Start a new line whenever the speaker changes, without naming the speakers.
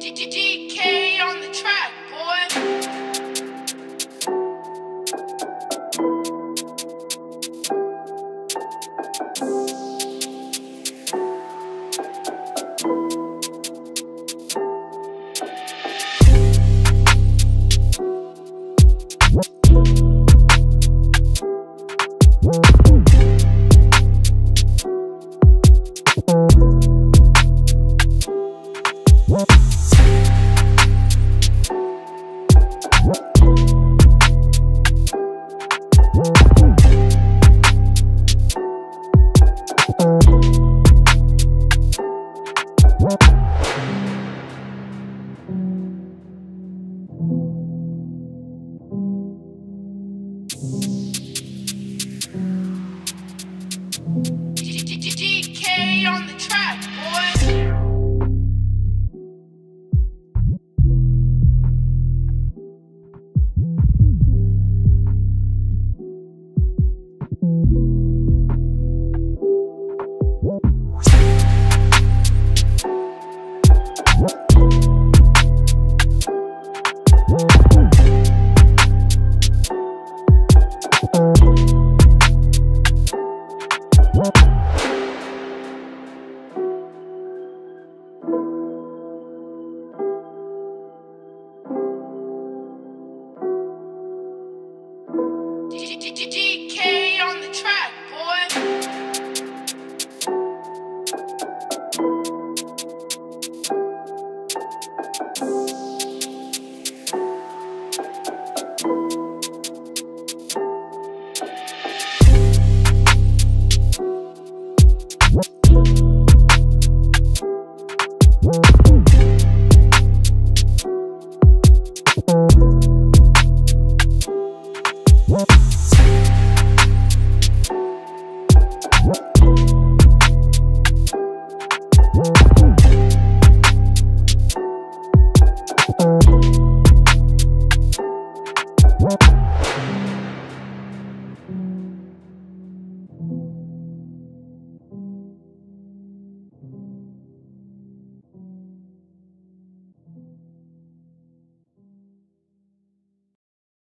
G G G DK.